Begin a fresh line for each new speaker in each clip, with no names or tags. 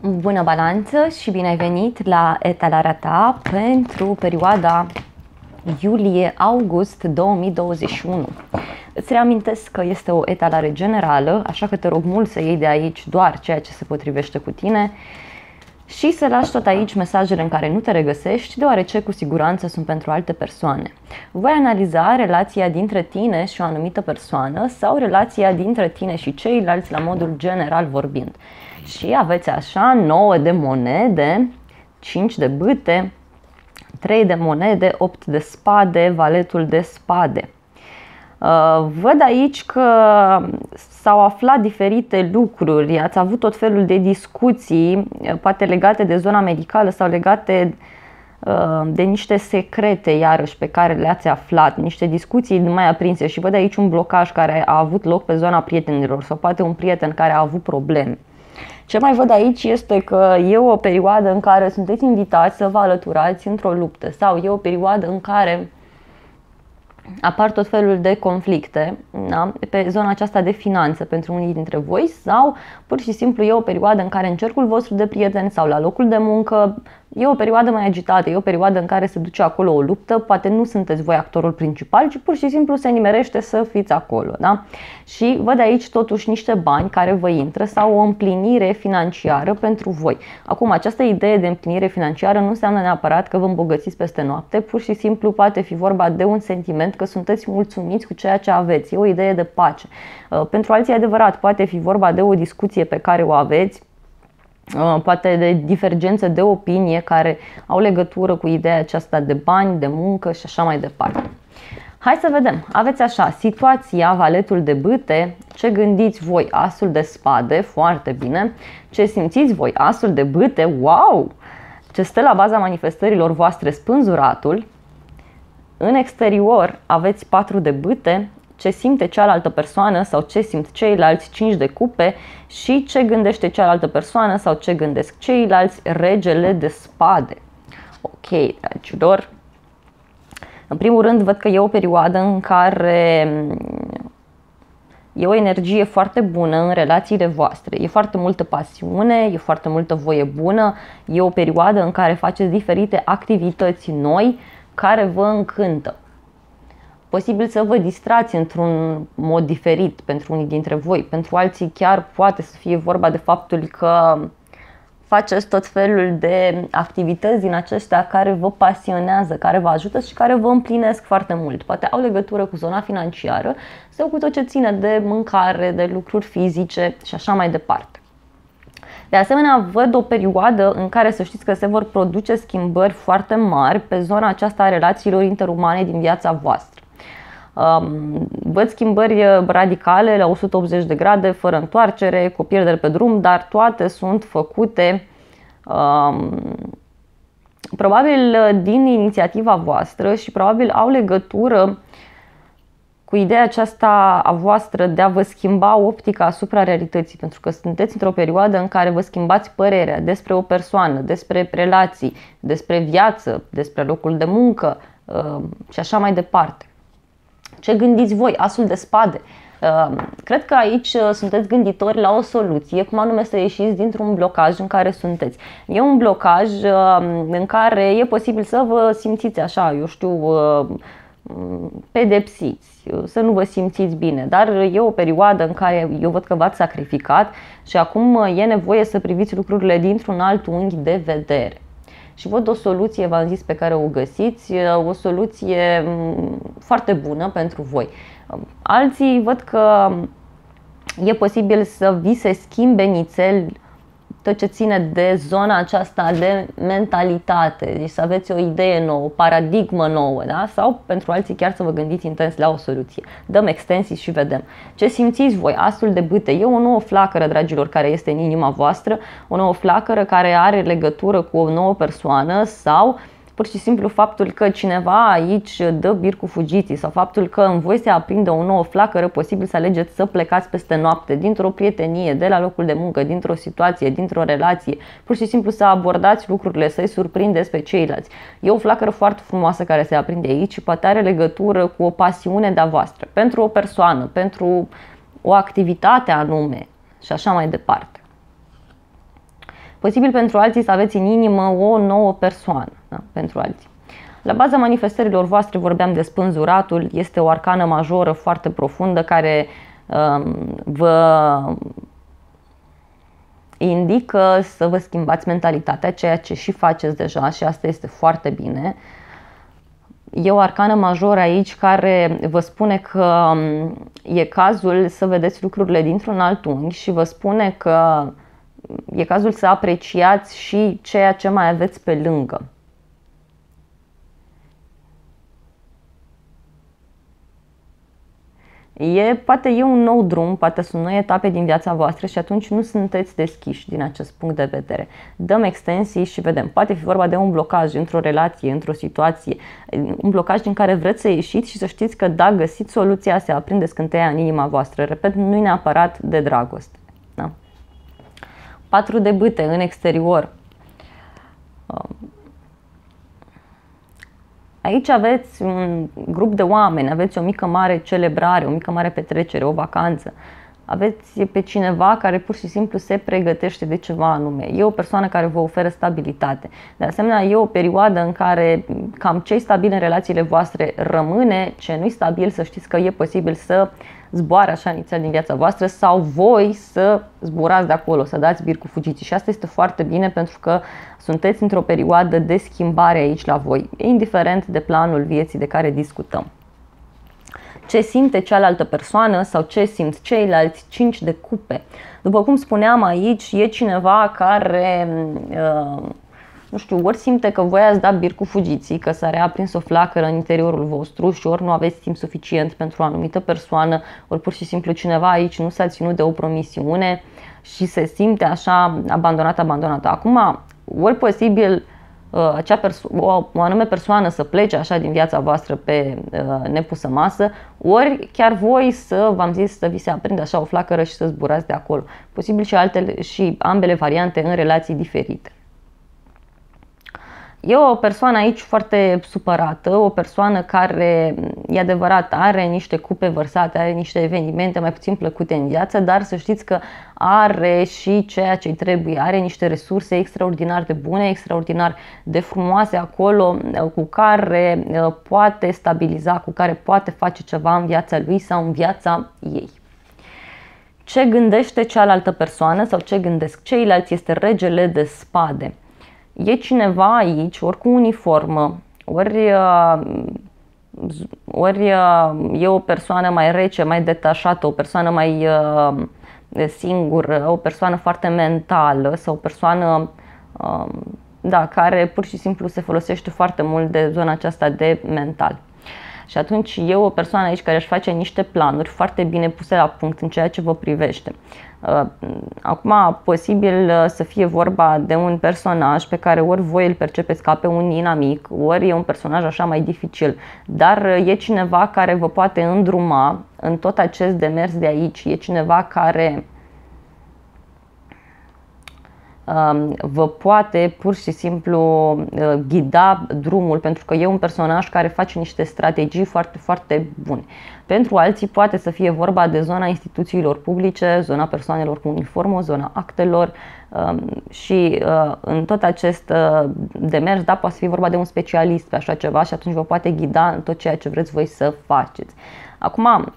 Bună balanță și bine ai venit la etalarea ta pentru perioada iulie-august 2021. Îți reamintesc că este o etalare generală, așa că te rog mult să iei de aici doar ceea ce se potrivește cu tine și să lași tot aici mesajele în care nu te regăsești, deoarece cu siguranță sunt pentru alte persoane. Voi analiza relația dintre tine și o anumită persoană sau relația dintre tine și ceilalți la modul general vorbind. Și aveți așa 9 de monede, 5 de bâte, 3 de monede, 8 de spade, valetul de spade. Uh, văd aici că s-au aflat diferite lucruri, ați avut tot felul de discuții, uh, poate legate de zona medicală sau legate uh, de niște secrete, iarăși, pe care le-ați aflat, niște discuții mai aprinse și văd aici un blocaj care a avut loc pe zona prietenilor sau poate un prieten care a avut probleme. Ce mai văd aici este că e o perioadă în care sunteți invitați să vă alăturați într-o luptă sau e o perioadă în care apar tot felul de conflicte da? pe zona aceasta de finanță pentru unii dintre voi sau pur și simplu e o perioadă în care în cercul vostru de prieteni sau la locul de muncă e o perioadă mai agitată, e o perioadă în care se duce acolo o luptă, poate nu sunteți voi actorul principal, ci pur și simplu se nimerește să fiți acolo. Da? Și văd aici totuși niște bani care vă intră sau o împlinire financiară pentru voi. Acum, această idee de împlinire financiară nu înseamnă neapărat că vă îmbogățiți peste noapte, pur și simplu poate fi vorba de un sentiment că sunteți mulțumiți cu ceea ce aveți. E o idee de pace. Uh, pentru alții adevărat, poate fi vorba de o discuție pe care o aveți, uh, poate de divergențe de opinie care au legătură cu ideea aceasta de bani, de muncă și așa mai departe. Hai să vedem. Aveți așa, situația, valetul de bâte, ce gândiți voi, asul de spade, foarte bine, ce simțiți voi, asul de bâte, wow! Ce stă la baza manifestărilor voastre, spânzuratul, în exterior aveți patru de bâte, ce simte cealaltă persoană sau ce simt ceilalți 5 de cupe și ce gândește cealaltă persoană sau ce gândesc ceilalți regele de spade. Ok, dragilor. În primul rând văd că e o perioadă în care e o energie foarte bună în relațiile voastre. E foarte multă pasiune, e foarte multă voie bună, e o perioadă în care faceți diferite activități noi care vă încântă posibil să vă distrați într-un mod diferit pentru unii dintre voi. Pentru alții chiar poate să fie vorba de faptul că faceți tot felul de activități din acestea care vă pasionează, care vă ajută și care vă împlinesc foarte mult. Poate au legătură cu zona financiară sau cu tot ce ține de mâncare, de lucruri fizice și așa mai departe. De asemenea, văd o perioadă în care să știți că se vor produce schimbări foarte mari pe zona aceasta a relațiilor interumane din viața voastră. Văd schimbări uh, radicale la 180 de grade, fără întoarcere, cu pierdere pe drum, dar toate sunt făcute probabil uh, din inițiativa voastră și probabil au legătură cu ideea aceasta a voastră de a vă schimba optica asupra realității, pentru că sunteți într-o perioadă în care vă schimbați părerea despre o persoană, despre relații, despre viață, despre locul de muncă și așa mai departe. Ce gândiți voi? Asul de spade. Uh, cred că aici uh, sunteți gânditori la o soluție, cum anume să ieșiți dintr-un blocaj în care sunteți. E un blocaj uh, în care e posibil să vă simțiți așa, eu știu, pedepsiți, să nu vă simțiți bine, dar e o perioadă în care eu văd că v-ați sacrificat și acum e nevoie să priviți lucrurile dintr-un alt unghi de vedere și văd o soluție, v-am zis, pe care o găsiți, o soluție mm, foarte bună pentru voi. Alții văd că e posibil să vi se schimbe nițel tot ce ține de zona aceasta de mentalitate, deci să aveți o idee nouă, o paradigmă nouă, da? sau pentru alții chiar să vă gândiți intens la o soluție. Dăm extensii și vedem. Ce simțiți voi? Astfel de bâte. E o nouă flacără, dragilor, care este în inima voastră, o nouă flacără care are legătură cu o nouă persoană sau uh, pur și simplu faptul că cineva aici dă bir cu fugiții sau faptul că în voi se aprinde o nouă flacără, posibil să alegeți să plecați peste noapte dintr-o prietenie, de la locul de muncă, dintr-o situație, dintr-o relație, pur și simplu să abordați lucrurile, să-i surprindeți pe ceilalți. E o flacără foarte frumoasă care se aprinde aici și poate are legătură cu o pasiune de-a voastră, pentru o persoană, pentru o activitate anume și așa mai departe. Posibil pentru alții să aveți în inimă o nouă persoană, da? pentru alții. La baza manifestărilor voastre vorbeam de spânzuratul, este o arcană majoră foarte profundă care um, vă indică să vă schimbați mentalitatea, ceea ce și faceți deja și asta este foarte bine. E o arcană majoră aici care vă spune că um, e cazul să vedeți lucrurile dintr-un alt unghi și vă spune că e cazul să apreciați și ceea ce mai aveți pe lângă. E, poate e un nou drum, poate sunt noi etape din viața voastră și atunci nu sunteți deschiși din acest punct de vedere. Dăm extensii și vedem. Poate fi vorba de un blocaj într-o relație, într-o situație, un blocaj din care vreți să ieșiți și să știți că da, găsiți soluția, se aprinde scânteia în inima voastră. Repet, nu e neapărat de dragoste. Da? Patru de bâte în exterior. Aici aveți un grup de oameni, aveți o mică mare celebrare, o mică mare petrecere, o vacanță. Aveți pe cineva care pur și simplu se pregătește de ceva anume. E o persoană care vă oferă stabilitate. De asemenea, e o perioadă în care cam ce stabil în relațiile voastre rămâne, ce nu-i stabil, să știți că e posibil să zboare așa inițial din viața voastră sau voi să zburați de acolo, să dați bir cu fugiții. Și asta este foarte bine pentru că sunteți într-o perioadă de schimbare aici la voi, indiferent de planul vieții de care discutăm. Ce simte cealaltă persoană sau ce simt ceilalți cinci de cupe. După cum spuneam aici, e cineva care uh, nu știu, ori simte că voi ați dat bir cu fugiții, că s-a reaprins o flacără în interiorul vostru și ori nu aveți timp suficient pentru o anumită persoană, ori pur și simplu cineva aici nu s-a ținut de o promisiune și se simte așa abandonat, abandonată. Acum, ori posibil uh, acea perso- o, o anume persoană să plece așa din viața voastră pe uh, nepusă masă, ori chiar voi să, v-am zis, să vi se aprinde așa o flacără și să zburați de acolo. Posibil și, altele, și ambele variante în relații diferite. E o persoană aici foarte supărată, o persoană care, e adevărat, are niște cupe vărsate, are niște evenimente mai puțin plăcute în viață, dar să știți că are și ceea ce trebuie, are niște resurse extraordinar de bune, extraordinar de frumoase acolo, cu care uh, poate stabiliza, cu care poate face ceva în viața lui sau în viața ei. Ce gândește cealaltă persoană sau ce gândesc ceilalți este regele de spade e cineva aici, ori cu uniformă, ori, uh, ori uh, e o persoană mai rece, mai detașată, o persoană mai uh, singură, o persoană foarte mentală sau o persoană da, care pur și simplu se folosește foarte mult de zona aceasta de mental. Și atunci e o persoană aici care își face niște planuri foarte bine puse la punct în ceea ce vă privește. Uh, acum, posibil uh, să fie vorba de un personaj pe care ori voi îl percepeți ca pe un inamic, ori e un personaj așa mai dificil, dar uh, e cineva care vă poate îndruma în tot acest demers de aici, e cineva care Um, vă poate pur și simplu uh, ghida drumul pentru că e un personaj care face niște strategii foarte, foarte bune. Pentru alții poate să fie vorba de zona instituțiilor publice, zona persoanelor cu uniformă, zona actelor um, și uh, în tot acest uh, demers, da, poate să fie vorba de un specialist pe așa ceva și atunci vă poate ghida în tot ceea ce vreți voi să faceți. Acum,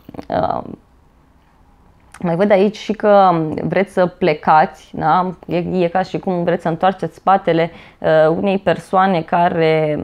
mai văd aici și că vreți să plecați, da? e, e ca și cum vreți să întoarceți spatele uh, unei persoane care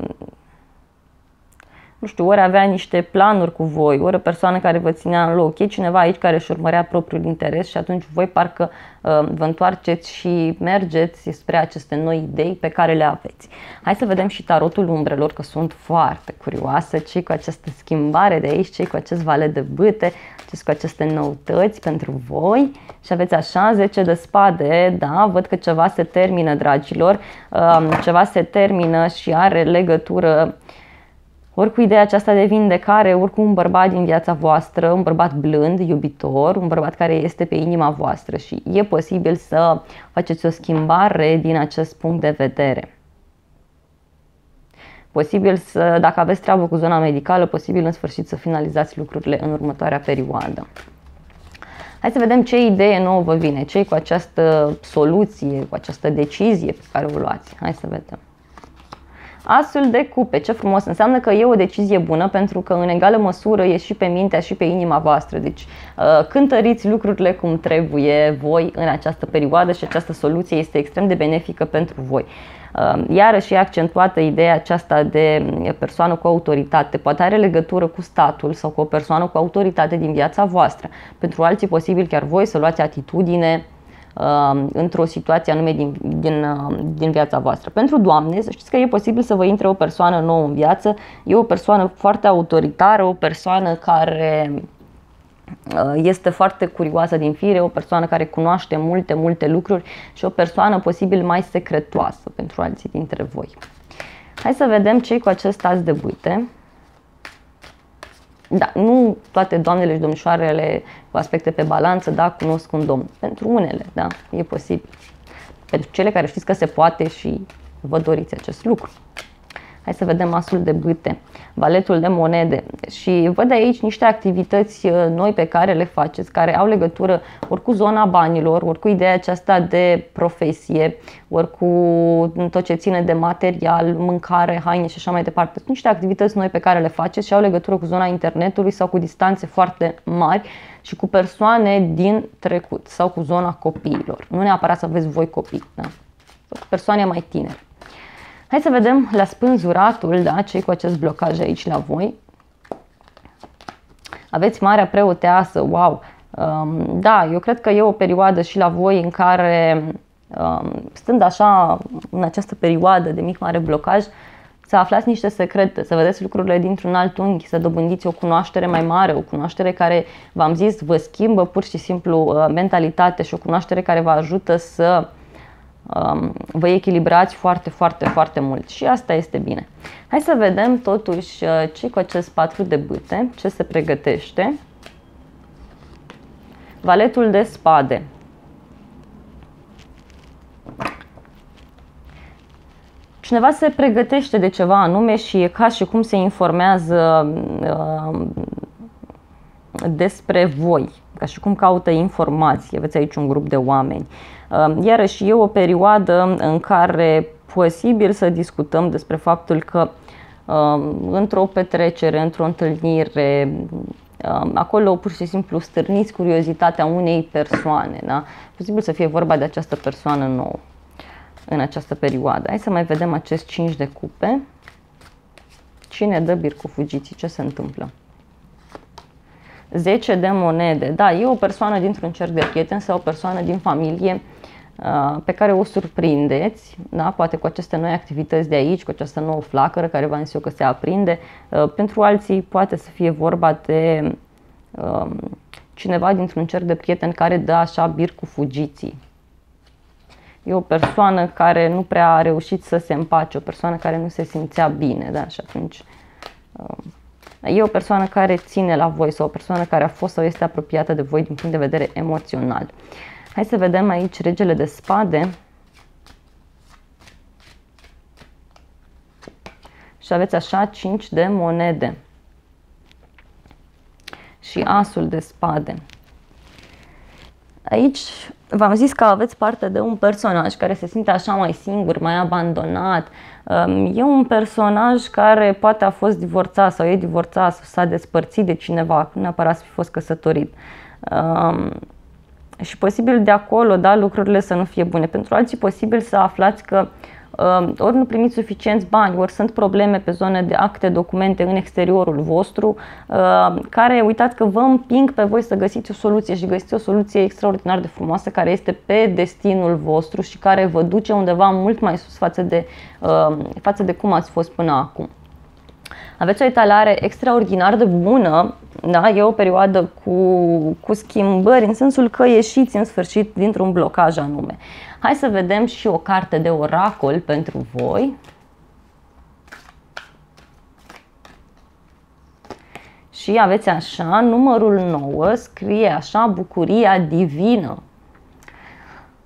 nu știu, ori avea niște planuri cu voi, ori o persoană care vă ținea în loc, e cineva aici care își urmărea propriul interes și atunci voi parcă uh, vă întoarceți și mergeți spre aceste noi idei pe care le aveți. Hai să vedem și tarotul umbrelor, că sunt foarte curioasă, cei cu această schimbare de aici, cei cu acest vale de bâte, cei cu aceste noutăți pentru voi. Și aveți așa 10 de spade, da, văd că ceva se termină, dragilor, uh, ceva se termină și are legătură ori cu ideea aceasta de vindecare, ori cu un bărbat din viața voastră, un bărbat blând, iubitor, un bărbat care este pe inima voastră și e posibil să faceți o schimbare din acest punct de vedere. Posibil să, dacă aveți treabă cu zona medicală, posibil în sfârșit să finalizați lucrurile în următoarea perioadă. Hai să vedem ce idee nouă vă vine, ce cu această soluție, cu această decizie pe care o luați. Hai să vedem. Asul de cupe, ce frumos, înseamnă că e o decizie bună pentru că în egală măsură e și pe mintea și pe inima voastră. Deci uh, cântăriți lucrurile cum trebuie voi în această perioadă și această soluție este extrem de benefică pentru voi. Uh, iarăși e accentuată ideea aceasta de persoană cu autoritate. Poate are legătură cu statul sau cu o persoană cu autoritate din viața voastră. Pentru alții posibil chiar voi să luați atitudine uh, într-o situație anume din, din, uh, din viața voastră. Pentru doamne, să știți că e posibil să vă intre o persoană nouă în viață, e o persoană foarte autoritară, o persoană care uh, este foarte curioasă din fire, o persoană care cunoaște multe, multe lucruri și o persoană posibil mai secretoasă pentru alții dintre voi. Hai să vedem ce cu acest as de buite. Da, nu toate doamnele și domnișoarele cu aspecte pe balanță, da, cunosc un domn. Pentru unele, da, e posibil. Pentru cele care știți că se poate și vă doriți acest lucru. Hai să vedem asul de bâte, valetul de monede și văd aici niște activități uh, noi pe care le faceți, care au legătură ori cu zona banilor, ori cu ideea aceasta de profesie, ori cu tot ce ține de material, mâncare, haine și așa mai departe. Sunt niște activități noi pe care le faceți și au legătură cu zona internetului sau cu distanțe foarte mari și cu persoane din trecut sau cu zona copiilor. Nu neapărat să aveți voi copii, da? Sau cu persoane mai tinere. Hai să vedem la spânzuratul, da, cei cu acest blocaj aici la voi. Aveți Marea Preoteasă, wow! Um, da, eu cred că e o perioadă și la voi în care, um, stând așa în această perioadă de mic mare blocaj, să aflați niște secrete, să vedeți lucrurile dintr-un alt unghi, să dobândiți o cunoaștere mai mare, o cunoaștere care, v-am zis, vă schimbă pur și simplu uh, mentalitate și o cunoaștere care vă ajută să um, vă echilibrați foarte, foarte, foarte mult și asta este bine. Hai să vedem totuși uh, ce cu acest patru de bâte, ce se pregătește. Valetul de spade. Cineva se pregătește de ceva anume și e ca și cum se informează uh, despre voi, ca și cum caută informații. Aveți aici un grup de oameni. Uh, iarăși e o perioadă în care posibil să discutăm despre faptul că uh, într-o petrecere, într-o întâlnire, uh, acolo pur și simplu stârniți curiozitatea unei persoane. Da? Posibil să fie vorba de această persoană nouă în această perioadă. Hai să mai vedem acest 5 de cupe. Cine dă bir cu fugiții? Ce se întâmplă? 10 de monede. Da, e o persoană dintr-un cerc de prieteni sau o persoană din familie uh, pe care o surprindeți, da? poate cu aceste noi activități de aici, cu această nouă flacără care v-am zis eu că se aprinde. Uh, pentru alții poate să fie vorba de um, cineva dintr-un cerc de prieteni care dă așa bir cu fugiții. E o persoană care nu prea a reușit să se împace, o persoană care nu se simțea bine, da? Și atunci um, e o persoană care ține la voi sau o persoană care a fost sau este apropiată de voi din punct de vedere emoțional. Hai să vedem aici regele de spade. Și aveți așa 5 de monede. Și asul de spade. Aici v-am zis că aveți parte de un personaj care se simte așa mai singur, mai abandonat. Um, e un personaj care poate a fost divorțat sau e divorțat sau s-a despărțit de cineva, nu neapărat să fi fost căsătorit. Um, și posibil de acolo, da, lucrurile să nu fie bune. Pentru alții posibil să aflați că uh, ori nu primiți suficienți bani, ori sunt probleme pe zone de acte, documente în exteriorul vostru, uh, care uitați că vă împing pe voi să găsiți o soluție și găsiți o soluție extraordinar de frumoasă care este pe destinul vostru și care vă duce undeva mult mai sus față de, uh, față de cum ați fost până acum. Aveți o etalare extraordinar de bună, da? e o perioadă cu, cu schimbări, în sensul că ieșiți în sfârșit dintr-un blocaj anume. Hai să vedem și o carte de oracol pentru voi. Și aveți așa, numărul 9 scrie așa, bucuria divină.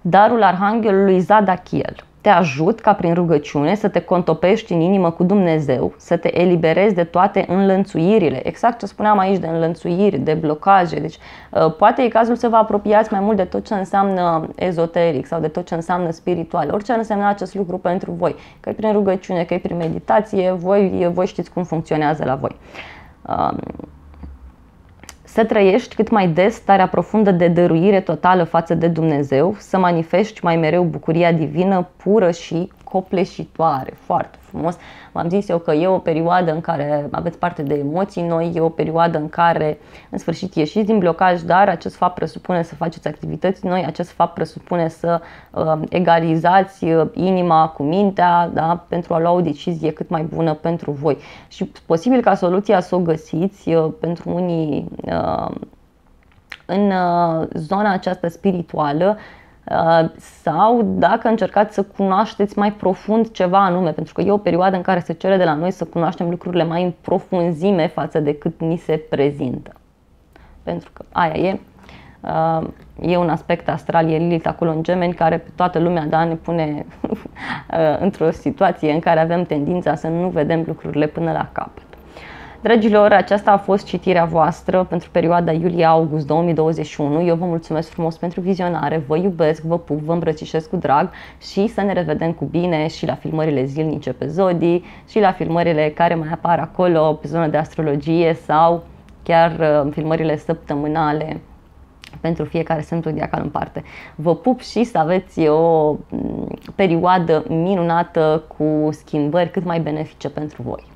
Darul Arhanghelului Zadachiel. Te ajut ca prin rugăciune să te contopești în inimă cu Dumnezeu, să te eliberezi de toate înlănțuirile. Exact ce spuneam aici de înlănțuiri, de blocaje. Deci, uh, poate e cazul să vă apropiați mai mult de tot ce înseamnă ezoteric sau de tot ce înseamnă spiritual. Orice înseamnă acest lucru pentru voi. Că e prin rugăciune, că e prin meditație, voi, voi știți cum funcționează la voi. Um, să trăiești cât mai des starea profundă de dăruire totală față de Dumnezeu, să manifesti mai mereu bucuria divină pură și copleșitoare, foarte frumos. V-am zis eu că e o perioadă în care aveți parte de emoții noi, e o perioadă în care în sfârșit ieșiți din blocaj, dar acest fapt presupune să faceți activități noi, acest fapt presupune să uh, egalizați uh, inima cu mintea da, pentru a lua o decizie cât mai bună pentru voi. Și posibil ca soluția să o găsiți uh, pentru unii uh, în uh, zona aceasta spirituală Uh, sau dacă încercați să cunoașteți mai profund ceva anume, pentru că e o perioadă în care se cere de la noi să cunoaștem lucrurile mai în profunzime față de cât ni se prezintă. Pentru că aia e. Uh, e un aspect astral, e Lilith acolo în gemeni, care pe toată lumea da, ne pune uh, într-o situație în care avem tendința să nu vedem lucrurile până la capăt. Dragilor, aceasta a fost citirea voastră pentru perioada iulie-august 2021. Eu vă mulțumesc frumos pentru vizionare, vă iubesc, vă pup, vă îmbrățișez cu drag și să ne revedem cu bine și la filmările zilnice pe Zodii și la filmările care mai apar acolo pe zona de astrologie sau chiar uh, filmările săptămânale pentru fiecare semn zodiacal în parte. Vă pup și să aveți o mm, perioadă minunată cu schimbări cât mai benefice pentru voi.